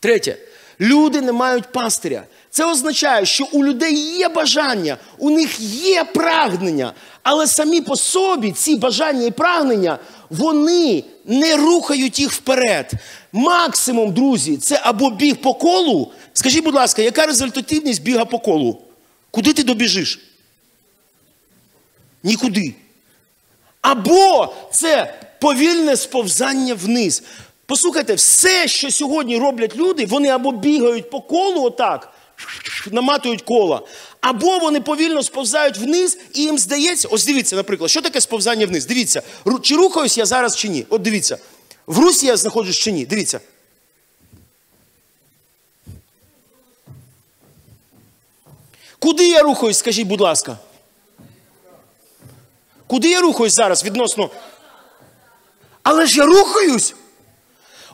Третє, люди не мають пастиря. Це означає, що у людей є бажання, у них є прагнення, але самі по собі ці бажання і прагнення вони не рухають їх вперед. Максимум, друзі, це або біг по колу. Скажіть, будь ласка, яка результативність біга по колу? Куди ти добіжиш? Нікуди. Або це повільне сповзання вниз. Послухайте, все, що сьогодні роблять люди, вони або бігають по колу отак, наматують кола, або вони повільно сповзають вниз, і їм здається, ось дивіться, наприклад, що таке сповзання вниз? Дивіться, чи рухаюсь я зараз чи ні? От дивіться, в русі я знаходжусь чи ні? Дивіться. Куди я рухаюсь, скажіть, будь ласка? Куди я рухаюсь зараз відносно? Але ж я рухаюсь.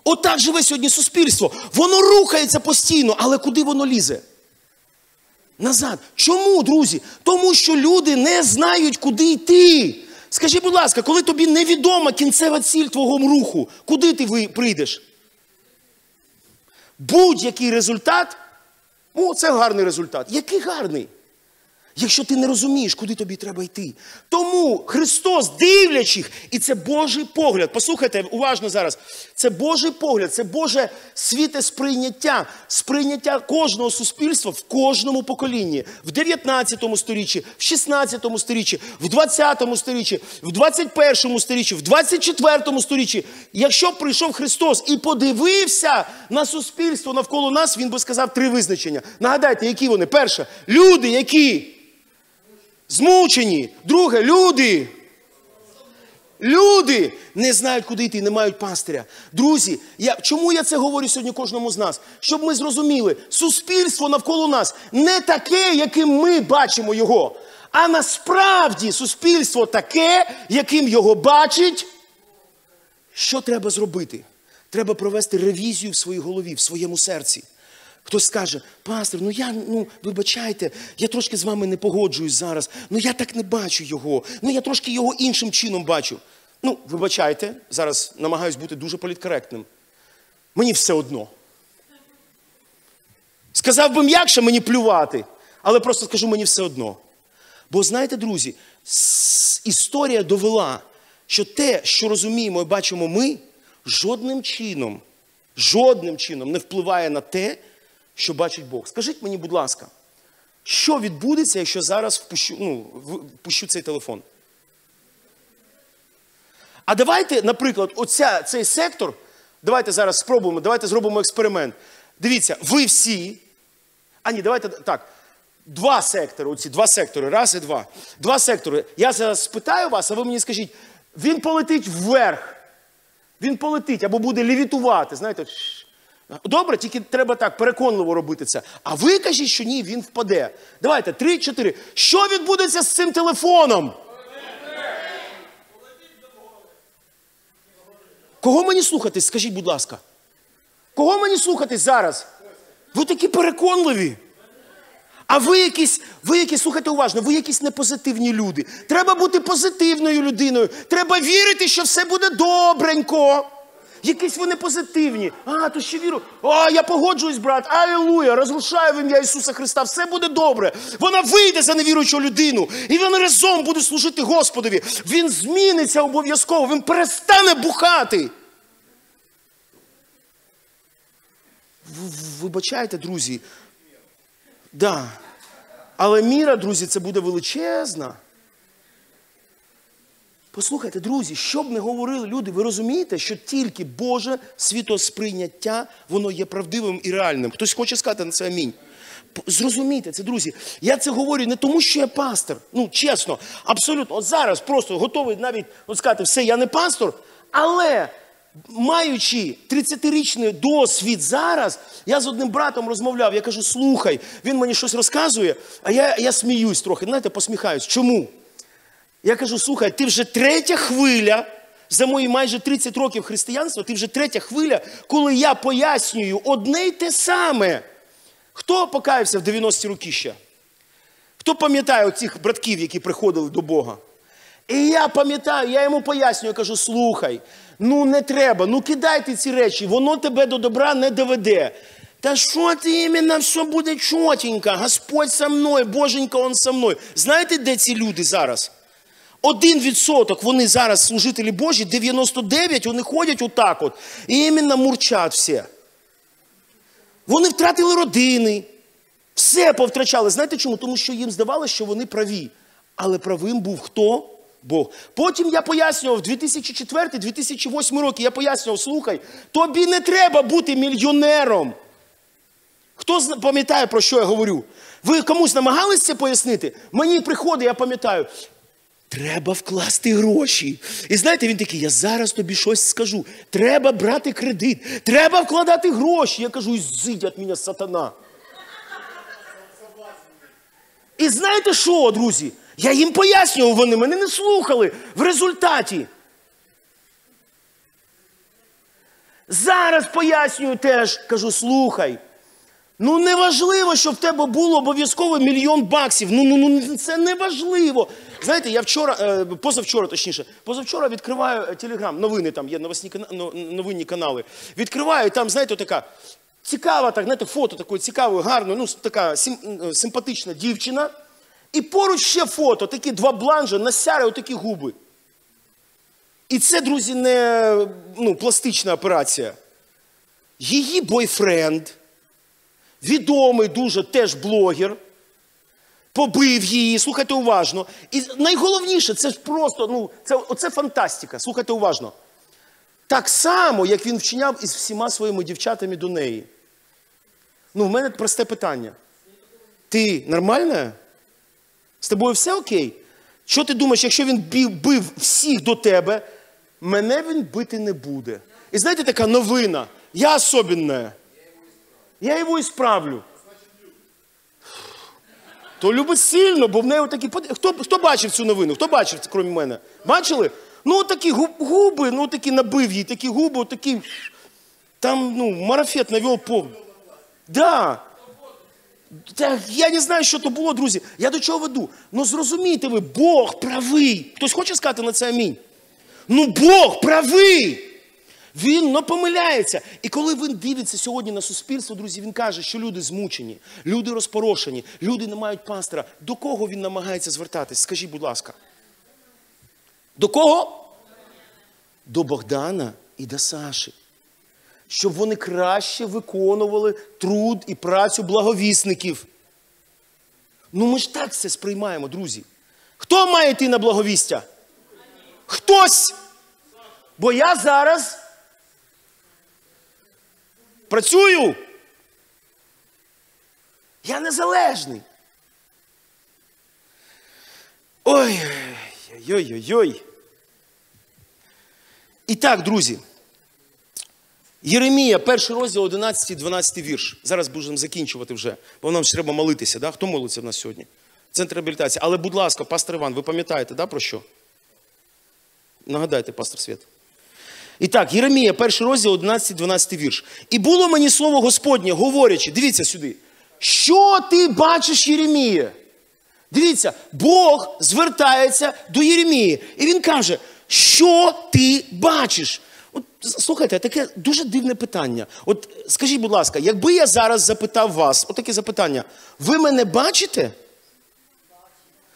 Отак живе сьогодні суспільство. Воно рухається постійно, але куди воно лізе? Назад. Чому, друзі? Тому що люди не знають, куди йти. Скажи, будь ласка, коли тобі невідома кінцева ціль твого руху, куди ти прийдеш? Будь-який результат, о, це гарний результат. Який гарний? Якщо ти не розумієш, куди тобі треба йти. Тому Христос, дивлячих, і це Божий погляд. Послухайте уважно зараз. Це Божий погляд, це Боже світе сприйняття, сприйняття кожного суспільства в кожному поколінні. В 19 сторіччі, в 16 сторіччі, в 20 сторіччі, в 21 сторіччі, в 24 сторіччі. Якщо прийшов Христос і подивився на суспільство навколо нас, він би сказав три визначення. Нагадайте, які вони? Перше, люди, які змучені. Друге, люди. Люди не знають, куди йти, не мають пастиря. Друзі, я, чому я це говорю сьогодні кожному з нас? Щоб ми зрозуміли, суспільство навколо нас не таке, яким ми бачимо його. А насправді суспільство таке, яким його бачить. Що треба зробити? Треба провести ревізію в своїй голові, в своєму серці. Хтось скаже, пастор, ну я, ну, вибачайте, я трошки з вами не погоджуюсь зараз. Ну я так не бачу його. Ну я трошки його іншим чином бачу. Ну, вибачайте, зараз намагаюсь бути дуже політкоректним. Мені все одно. Сказав би м'якше мені плювати, але просто скажу мені все одно. Бо знаєте, друзі, історія довела, що те, що розуміємо і бачимо ми, жодним чином, жодним чином не впливає на те, що бачить Бог. Скажіть мені, будь ласка, що відбудеться, якщо зараз впущу, ну, впущу цей телефон? А давайте, наприклад, оця, цей сектор, давайте зараз спробуємо, давайте зробимо експеримент. Дивіться, ви всі, а ні, давайте так. Два сектори, оці два сектори, раз і два. Два сектори. Я зараз спитаю вас, а ви мені скажіть, він полетить вверх. Він полетить або буде лівітувати. Знаєте. Добре, тільки треба так переконливо робити це. А ви кажіть, що ні, він впаде. Давайте, три-чотири. Що відбудеться з цим телефоном? Кого мені слухатись, скажіть, будь ласка? Кого мені слухатись зараз? Ви такі переконливі. А ви якісь, ви якісь, слухайте уважно, ви якісь непозитивні люди. Треба бути позитивною людиною. Треба вірити, що все буде добренько. Якісь ви непозитивні. А, то ще віру. А, я погоджуюсь, брат. Алілуя, розрушаю в ім'я Ісуса Христа. Все буде добре. Вона вийде за невіруючу людину. І вони разом будуть служити Господові. Він зміниться обов'язково, він перестане бухати. Вибачайте, друзі. Да. Але міра, друзі, це буде величезна. Послухайте, друзі, що б не говорили люди, ви розумієте, що тільки Боже світосприйняття, воно є правдивим і реальним. Хтось хоче сказати на це амінь. Зрозумійте це, друзі. Я це говорю не тому, що я пастор. Ну, чесно, абсолютно. От зараз просто готовий навіть от сказати, все, я не пастор, але маючи 30-річний досвід зараз, я з одним братом розмовляв, я кажу, слухай, він мені щось розказує, а я, я сміюсь трохи, знаєте, посміхаюсь. Чому? Я кажу, слухай, ти вже третя хвиля за мої майже 30 років християнства, ти вже третя хвиля, коли я пояснюю одне й те саме. Хто покаявся в 90-ті роки ще? Хто пам'ятає оцих братків, які приходили до Бога? І я пам'ятаю, я йому пояснюю, кажу, слухай, ну не треба, ну кидайте ці речі, воно тебе до добра не доведе. Та що ти іменно, все буде чотенько, Господь со мною, Боженька, Он со мною. Знаєте, де ці люди зараз? Один відсоток вони зараз служителі Божі, 99 вони ходять отак от. І іменно мурчать всі. Вони втратили родини, все повтрачали. Знаєте чому? Тому що їм здавалося, що вони праві. Але правим був хто? Бог. Потім я пояснював 2004-2008 роки, я пояснював, слухай, тобі не треба бути мільйонером. Хто пам'ятає, про що я говорю? Ви комусь намагалися це пояснити? Мені приходить, я пам'ятаю. Треба вкласти гроші. І знаєте, він такий, я зараз тобі щось скажу. Треба брати кредит, треба вкладати гроші. Я кажу, зидь від мене сатана. І знаєте що, друзі? Я їм пояснював, вони мене не слухали. В результаті. Зараз пояснюю теж, кажу, слухай. Ну неважливо, щоб в тебе було обов'язково мільйон баксів. Ну, ну, ну це неважливо. Знаєте, я вчора, е, позавчора, точніше, позавчора відкриваю е, телеграм, новини там є новинні канали. Відкриваю, і там, знаєте, така цікава, знаєте, фото такої цікавої, гарної, ну така е, симпатична дівчина. І поруч ще фото, такі два бланжа, насяри, отакі губи. І це, друзі, не ну, пластична операція. Її бойфренд, відомий дуже теж блогер, побив її, слухайте уважно. І найголовніше, це ж просто, ну, це, оце фантастика, слухайте уважно. Так само, як він вчиняв із всіма своїми дівчатами до неї. Ну, в мене просте питання. Ти нормальна? З тобою все окей? Що ти думаєш, якщо він бив, бив всіх до тебе, мене він бити не буде. І знаєте, така новина. Я особенная. Я його ісправлю. То любить сильно, бо в неї такі. Хто, хто бачив цю новину? Хто бачив, крім мене? Бачили? Ну, такі губи, ну такі набив їй, такі губи, такі. Там, ну, марафет навів по. Да. Та я не знаю, що то було, друзі. Я до чого веду? Ну зрозумійте ви, Бог правий. Хтось хоче сказати на це амінь? Ну Бог правий. Він не помиляється. І коли він дивиться сьогодні на суспільство, друзі, він каже, що люди змучені, люди розпорошені, люди не мають пастора. До кого він намагається звертатись? Скажіть, будь ласка. До кого? До Богдана і до Саші. Щоб вони краще виконували труд і працю благовісників. Ну ми ж так це сприймаємо, друзі. Хто має йти на благовістя? Хтось. Бо я зараз працюю. Я незалежний. Ой, ой, ой, ой. І так, друзі. Єремія, перший розділ, 11-12 вірш. Зараз будемо закінчувати вже, бо нам ж треба молитися. Да? Хто молиться в нас сьогодні? Центр реабілітації. Але, будь ласка, пастор Іван, ви пам'ятаєте, да, про що? Нагадайте, пастор Свят. І так, Єремія, перший розділ, 11-12 вірш. І було мені слово Господнє, говорячи, дивіться сюди. Що ти бачиш, Єремія? Дивіться, Бог звертається до Єремії. І він каже, що ти бачиш? От слухайте, таке дуже дивне питання. От скажіть, будь ласка, якби я зараз запитав вас, отаке запитання, ви мене бачите?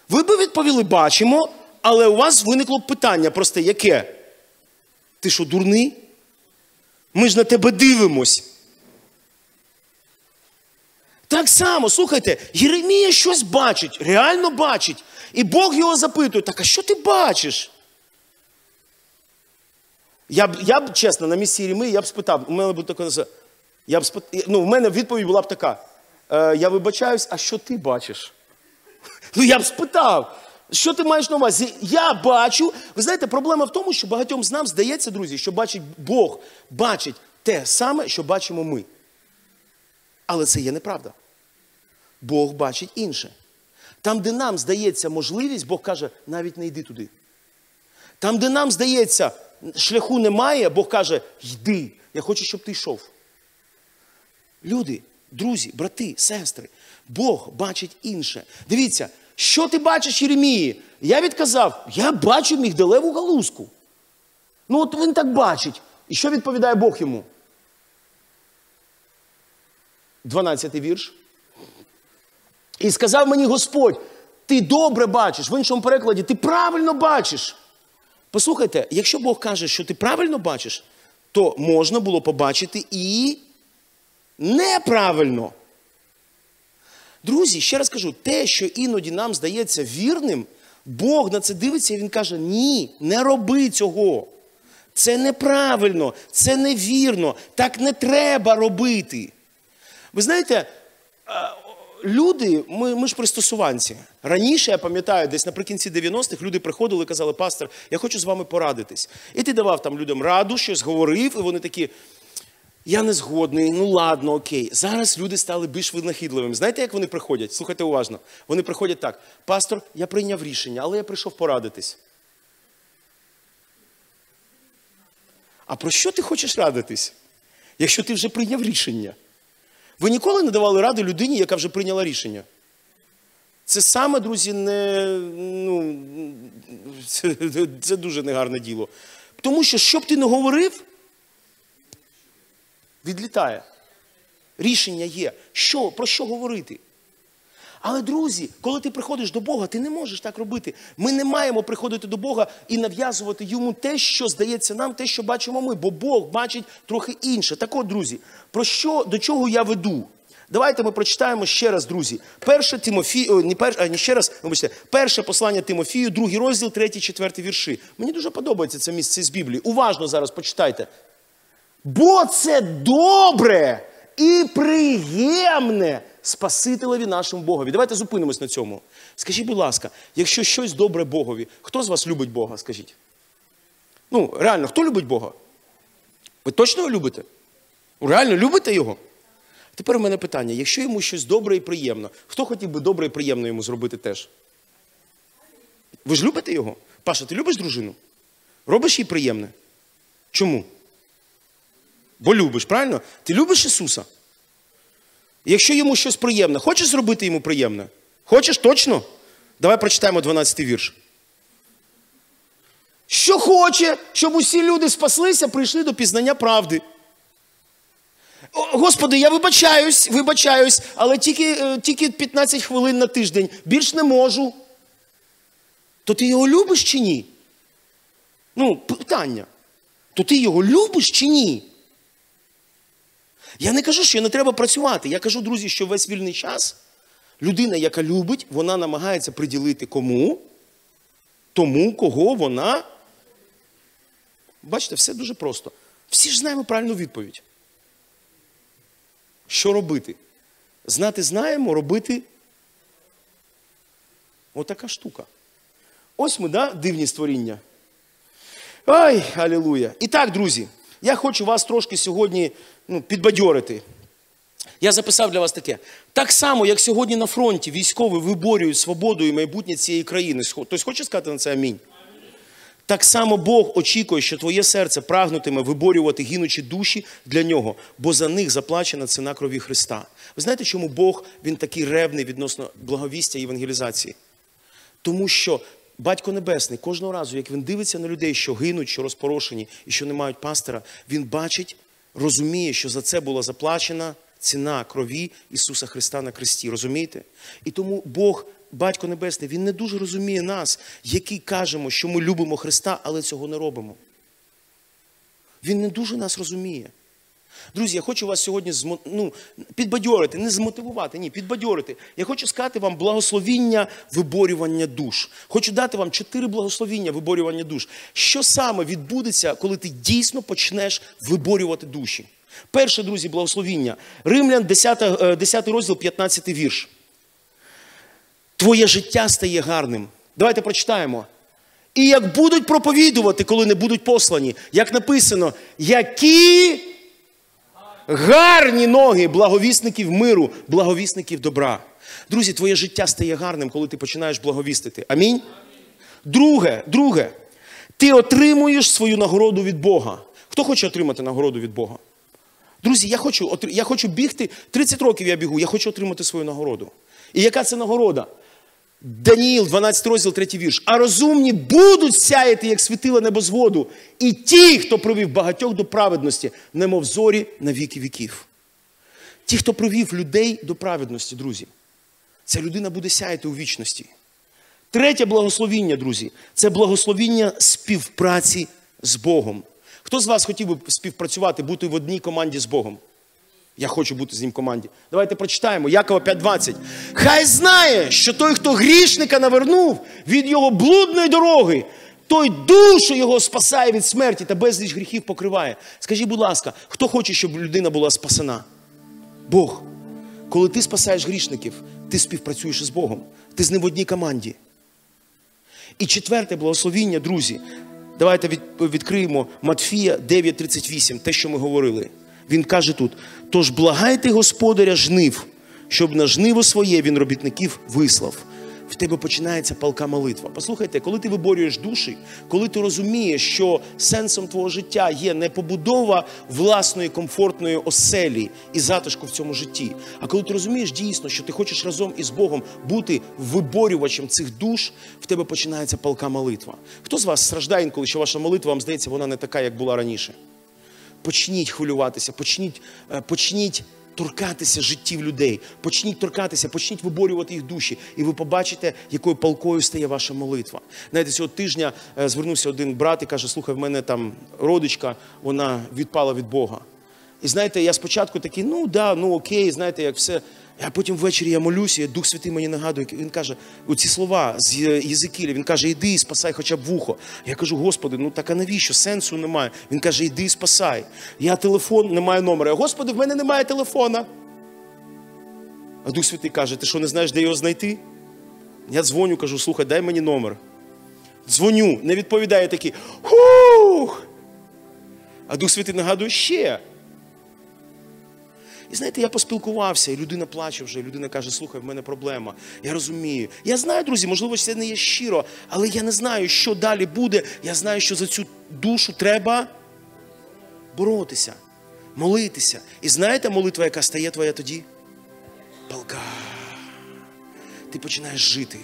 Ви би відповіли, бачимо, але у вас виникло питання просте, яке? Ти що, дурний? Ми ж на тебе дивимось. Так само, слухайте, Єремія щось бачить, реально бачить. І Бог його запитує, так а що ти бачиш? Я б, я б чесно, на місці Єремії, я б спитав, у мене б таке, я б спит... ну, у мене відповідь була б така. Е, я вибачаюсь, а що ти бачиш? Ну я б спитав, що ти маєш на увазі? Я бачу. Ви знаєте, проблема в тому, що багатьом з нам здається, друзі, що бачить Бог, бачить те саме, що бачимо ми. Але це є неправда. Бог бачить інше. Там, де нам здається можливість, Бог каже, навіть не йди туди. Там, де нам здається, шляху немає, Бог каже, йди, я хочу, щоб ти йшов. Люди, друзі, брати, сестри, Бог бачить інше. Дивіться, що ти бачиш, Єремії? Я відказав, я бачу мігдалеву галузку. Ну, от він так бачить. І що відповідає Бог йому? 12 вірш. І сказав мені Господь, ти добре бачиш. В іншому перекладі, ти правильно бачиш. Послухайте, якщо Бог каже, що ти правильно бачиш, то можна було побачити і неправильно. Друзі, ще раз кажу, те, що іноді нам здається вірним, Бог на це дивиться і він каже: ні, не роби цього. Це неправильно, це невірно, так не треба робити. Ви знаєте, люди, ми ми ж пристосуванці. Раніше, я пам'ятаю, десь наприкінці 90-х люди приходили і казали, пастор, я хочу з вами порадитись. І ти давав там людям раду, щось говорив, і вони такі. Я не згодний, ну ладно, окей. Зараз люди стали більш винахідливими. Знаєте, як вони приходять? Слухайте уважно. Вони приходять так: пастор, я прийняв рішення, але я прийшов порадитись. А про що ти хочеш радитись, якщо ти вже прийняв рішення? Ви ніколи не давали ради людині, яка вже прийняла рішення? Це саме, друзі, не, ну, це, це дуже негарне діло. Тому що, що б ти не говорив, відлітає. Рішення є. Що, Про що говорити? Але, друзі, коли ти приходиш до Бога, ти не можеш так робити. Ми не маємо приходити до Бога і нав'язувати йому те, що здається нам, те, що бачимо ми, бо Бог бачить трохи інше. Так от, друзі, про що, до чого я веду? Давайте ми прочитаємо ще раз, друзі. Перше Тимофію, не перше, а не ще раз, вибачте, перше послання Тимофію, другий розділ, третій, четвертий вірші. Мені дуже подобається це місце з Біблії. Уважно зараз почитайте. Бо це добре і приємне Спасителеві нашому Богові. Давайте зупинимось на цьому. Скажіть, будь ласка, якщо щось добре Богові, хто з вас любить Бога? Скажіть? Ну, реально, хто любить Бога? Ви точно його любите? Реально любите його? Тепер у мене питання: якщо йому щось добре і приємно, хто хотів би добре і приємно йому зробити теж? Ви ж любите його? Паша, ти любиш дружину? Робиш їй приємне? Чому? Бо любиш, правильно? Ти любиш Ісуса? Якщо йому щось приємне, хочеш зробити йому приємне? Хочеш точно? Давай прочитаємо 12 вірш. Що хоче, щоб усі люди спаслися, прийшли до пізнання правди. Господи, я вибачаюсь, вибачаюсь, але тільки е, тільки 15 хвилин на тиждень. Більш не можу. То ти його любиш чи ні? Ну, питання. То ти його любиш чи ні? Я не кажу, що не треба працювати. Я кажу, друзі, що весь вільний час людина, яка любить, вона намагається приділити кому? Тому, кого вона. Бачите, все дуже просто. Всі ж знаємо правильну відповідь. Що робити? Знати знаємо, робити. Отака штука. Ось ми, да, дивні створіння. Ай, алілуя. І так, друзі, я хочу вас трошки сьогодні ну, підбадьорити. Я записав для вас таке. Так само, як сьогодні на фронті військові виборюють свободу і майбутнє цієї країни. Хтось хоче сказати на це амінь? Так само Бог очікує, що твоє серце прагнутиме виборювати гинучі душі для нього, бо за них заплачена ціна крові Христа. Ви знаєте, чому Бог він такий ревний відносно благовістя і евангелізації? Тому що Батько Небесний кожного разу, як він дивиться на людей, що гинуть, що розпорошені і що не мають пастора, він бачить, розуміє, що за це була заплачена ціна крові Ісуса Христа на Христі. Розумієте? І тому Бог, Батько Небесний, Він не дуже розуміє нас, які кажемо, що ми любимо Христа, але цього не робимо. Він не дуже нас розуміє. Друзі, я хочу вас сьогодні ну, підбадьорити, не змотивувати, ні, підбадьорити. Я хочу сказати вам благословіння виборювання душ. Хочу дати вам чотири благословіння виборювання душ. Що саме відбудеться, коли ти дійсно почнеш виборювати душі? Перше, друзі, благословіння. Римлян, 10, 10 е, розділ, 15 вірш. Твоє життя стає гарним. Давайте прочитаємо. І як будуть проповідувати, коли не будуть послані, як написано, які гарні ноги благовісників миру, благовісників добра. Друзі, твоє життя стає гарним, коли ти починаєш благовістити. Амінь. Друге, друге, ти отримуєш свою нагороду від Бога. Хто хоче отримати нагороду від Бога? Друзі, я хочу я хочу бігти. 30 років я бігу, я хочу отримати свою нагороду. І яка це нагорода? Даніїл, 12 розділ, 3 вірш. А розумні будуть сяяти, як світила небозводу, і ті, хто провів багатьох до праведності, немов зорі на віки віків. Ті, хто провів людей до праведності, друзі, ця людина буде сяяти у вічності. Третє благословіння, друзі, це благословіння співпраці з Богом. Хто з вас хотів би співпрацювати, бути в одній команді з Богом? Я хочу бути з ним в команді. Давайте прочитаємо Якова 5.20. Хай знає, що той, хто грішника навернув від його блудної дороги, той душу його спасає від смерті та безліч гріхів покриває. Скажіть, будь ласка, хто хоче, щоб людина була спасена? Бог. Коли ти спасаєш грішників, ти співпрацюєш із Богом. Ти з ним в одній команді. І четверте благословіння, друзі. Давайте від, відкриємо Матфія 9.38, те, що ми говорили. Він каже тут: тож благайте господаря жнив, щоб на жниво своє він робітників вислав. В тебе починається палка молитва. Послухайте, коли ти виборюєш душі, коли ти розумієш, що сенсом твого життя є не побудова власної комфортної оселі і затишку в цьому житті, а коли ти розумієш дійсно, що ти хочеш разом із Богом бути виборювачем цих душ, в тебе починається палка молитва. Хто з вас страждає інколи, що ваша молитва вам здається, вона не така, як була раніше? Почніть хвилюватися, почніть, е, почніть торкатися життів людей, почніть торкатися, почніть виборювати їх душі, і ви побачите, якою палкою стає ваша молитва. Знаєте, цього тижня е, звернувся один брат і каже: слухай, в мене там родичка, вона відпала від Бога. І знаєте, я спочатку такий, ну да, ну окей, знаєте, як все. А потім ввечері я молюся, і Дух Святий мені нагадує, він каже, оці слова з Єзикіля, він каже, іди і спасай хоча б вухо. Я кажу, Господи, ну так а навіщо? Сенсу немає. Він каже, іди і спасай. Я телефон, немає номера. Господи, в мене немає телефона. А Дух Святий каже, ти що не знаєш, де його знайти? Я дзвоню, кажу, слухай, дай мені номер. Дзвоню, не відповідає такий. Хух! А Дух Святий нагадує ще. І знаєте, я поспілкувався, і людина плаче вже, і людина каже, слухай, в мене проблема. Я розумію. Я знаю, друзі, можливо, це не є щиро, але я не знаю, що далі буде. Я знаю, що за цю душу треба боротися, молитися. І знаєте, молитва, яка стає твоя тоді? Палка. Ти починаєш жити.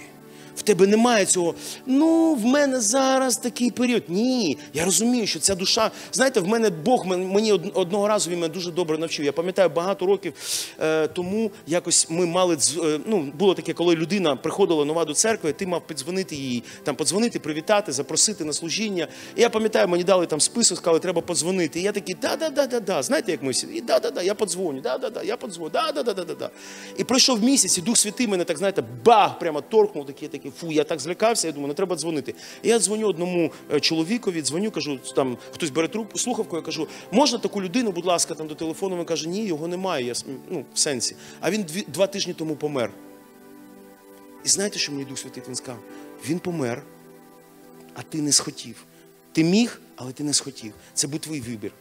Тебе немає цього, ну, в мене зараз такий період. Ні, я розумію, що ця душа. Знаєте, в мене Бог мені одного разу він мене дуже добре навчив. Я пам'ятаю, багато років е, тому якось ми мали е, ну, було таке, коли людина приходила нова до церкви, ти мав піддзвонити їй, там подзвонити, привітати, запросити на служіння. І я пам'ятаю, мені дали там список, сказали, треба подзвонити. І я такий, да-да-да-да-да. Знаєте, як ми всі? І да-да-да, я подзвоню, да-да-да, я подзвоню, да-да-да-да-да. І пройшов місяць, і Дух Святий мене так, знаєте, бах, прямо торкнув такий такий, фу, я так злякався, я думаю, не треба дзвонити. І я дзвоню одному е, чоловікові, дзвоню, кажу, там хтось бере трубку, слухавку, я кажу, можна таку людину, будь ласка, там до телефону. Він каже, ні, його немає. Я, ну, в сенсі. А він дві, два тижні тому помер. І знаєте, що мені Дух Святий він сказав? Він помер, а ти не схотів. Ти міг, але ти не схотів. Це був твій вибір.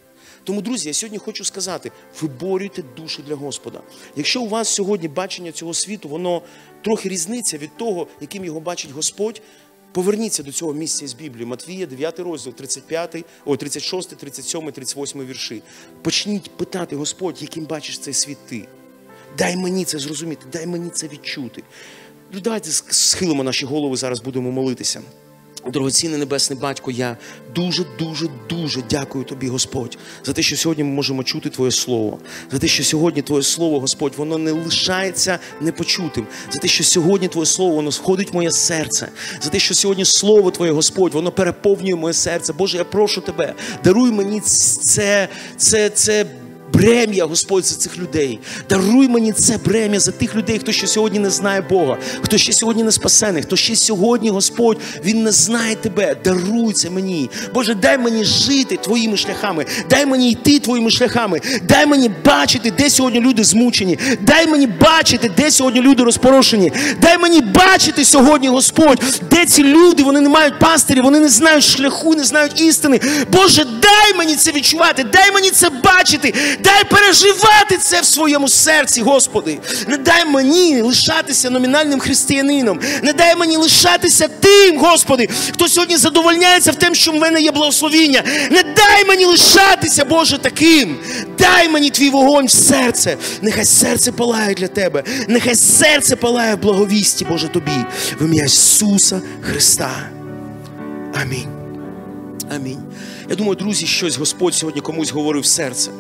Тому, друзі, я сьогодні хочу сказати: виборюйте душу для Господа. Якщо у вас сьогодні бачення цього світу, воно трохи різниця від того, яким його бачить Господь. Поверніться до цього місця з Біблії, Матвія, 9 розділ, 35, о, 36, 37, 38 вірші. Почніть питати Господь, яким бачиш цей світ ти. Дай мені це зрозуміти, дай мені це відчути. Ну, давайте схилимо наші голови, зараз будемо молитися. Дорогоцінний Небесний Батько, я дуже, дуже, дуже дякую тобі, Господь, за те, що сьогодні ми можемо чути Твоє Слово, за те, що сьогодні Твоє Слово, Господь, воно не лишається непочутим, за те, що сьогодні Твоє Слово, воно входить в моє серце, за те, що сьогодні Слово Твоє, Господь, воно переповнює моє серце. Боже, я прошу Тебе, даруй мені це, це, це брем'я, Господь, за цих людей. Даруй мені це брем'я за тих людей, хто ще сьогодні не знає Бога, хто ще сьогодні не спасений, хто ще сьогодні, Господь, Він не знає Тебе. Даруй це мені. Боже, дай мені жити Твоїми шляхами, дай мені йти Твоїми шляхами, дай мені бачити, де сьогодні люди змучені. Дай мені бачити, де сьогодні люди розпорошені. Дай мені бачити сьогодні, Господь, де ці люди, вони не мають пастирів, вони не знають шляху, не знають істини. Боже, дай мені це відчувати, дай мені це бачити. Дай переживати це в своєму серці, Господи. Не дай мені лишатися номінальним християнином. Не дай мені лишатися тим, Господи, хто сьогодні задовольняється в тим, що в мене є благословіння. Не дай мені лишатися, Боже, таким. Дай мені твій вогонь в серце. Нехай серце палає для Тебе. Нехай серце палає в благовісті, Боже, Тобі. В ім'я Ісуса Христа. Амінь. Амінь. Я думаю, друзі, щось Господь сьогодні комусь говорив серце.